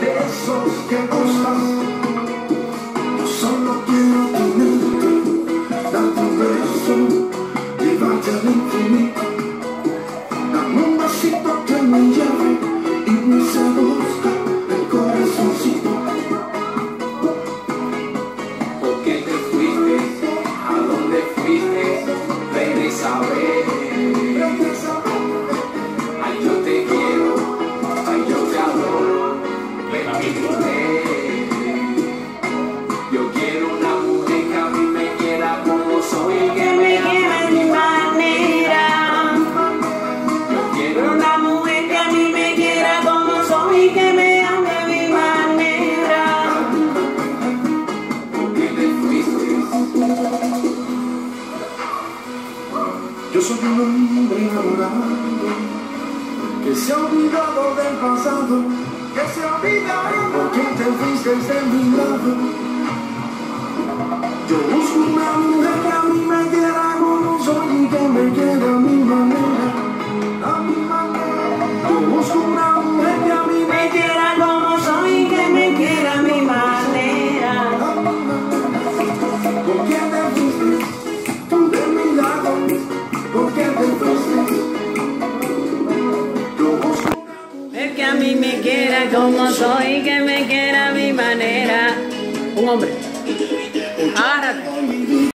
de esos que gustan. Yo solo quiero tenerte, Yo soy un hombre enamorado que se ha olvidado del pasado, que se ha olvidado porque te fuiste de mi lado. Yo busco una mujer que a mí me quiera como soy y que me quiera a mi manera, a mi manera. Yo busco una mujer que a mí Me quiera mí me quiera como soy que me quiera a mi manera. Un hombre. Agárrate.